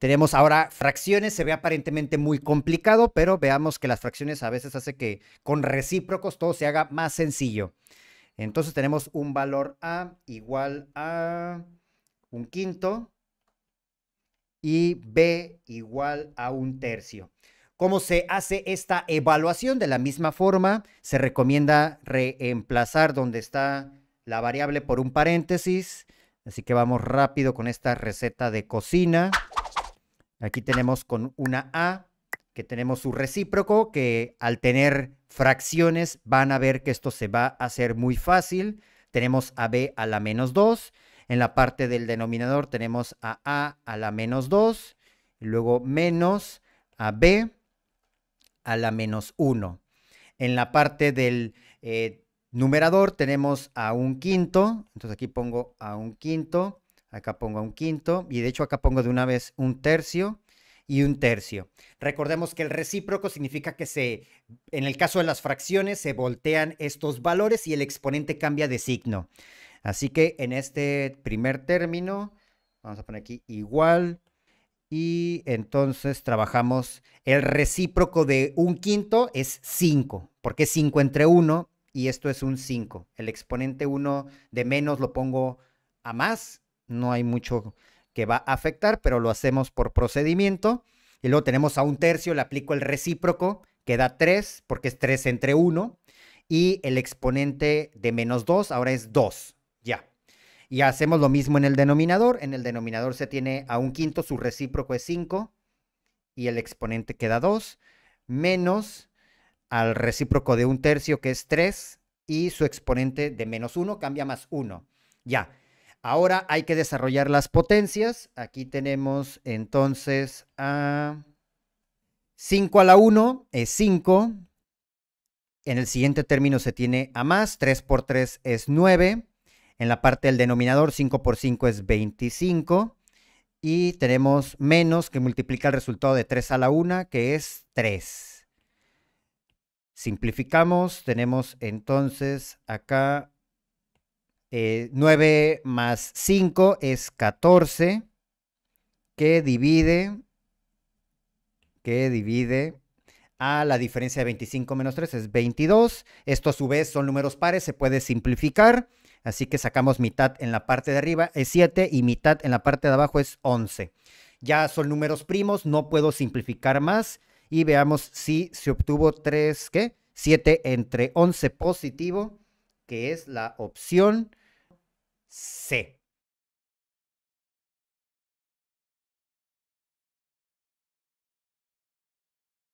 Tenemos ahora fracciones, se ve aparentemente muy complicado, pero veamos que las fracciones a veces hace que con recíprocos todo se haga más sencillo. Entonces tenemos un valor A igual a un quinto y B igual a un tercio. ¿Cómo se hace esta evaluación? De la misma forma, se recomienda reemplazar donde está la variable por un paréntesis. Así que vamos rápido con esta receta de cocina. Aquí tenemos con una A, que tenemos su recíproco, que al tener fracciones van a ver que esto se va a hacer muy fácil. Tenemos a B a la menos 2. En la parte del denominador tenemos a A a la menos 2. Y luego menos a B a la menos 1. En la parte del eh, numerador tenemos a un quinto. Entonces aquí pongo a un quinto Acá pongo un quinto y de hecho acá pongo de una vez un tercio y un tercio. Recordemos que el recíproco significa que se, en el caso de las fracciones, se voltean estos valores y el exponente cambia de signo. Así que en este primer término, vamos a poner aquí igual, y entonces trabajamos el recíproco de un quinto es 5, porque es 5 entre 1 y esto es un 5. El exponente 1 de menos lo pongo a más no hay mucho que va a afectar, pero lo hacemos por procedimiento. Y luego tenemos a un tercio, le aplico el recíproco, que da 3, porque es 3 entre 1. Y el exponente de menos 2 ahora es 2, ya. Y hacemos lo mismo en el denominador. En el denominador se tiene a un quinto, su recíproco es 5. Y el exponente queda 2. Menos al recíproco de un tercio, que es 3. Y su exponente de menos 1 cambia más 1. Ya. Ahora hay que desarrollar las potencias. Aquí tenemos entonces a 5 a la 1 es 5. En el siguiente término se tiene a más. 3 por 3 es 9. En la parte del denominador 5 por 5 es 25. Y tenemos menos que multiplica el resultado de 3 a la 1 que es 3. Simplificamos. Tenemos entonces acá 9 eh, más 5 es 14, que divide, que divide a la diferencia de 25 menos 3 es 22. Esto a su vez son números pares, se puede simplificar. Así que sacamos mitad en la parte de arriba es 7 y mitad en la parte de abajo es 11. Ya son números primos, no puedo simplificar más. Y veamos si se obtuvo 3, ¿qué? 7 entre 11 positivo, que es la opción C.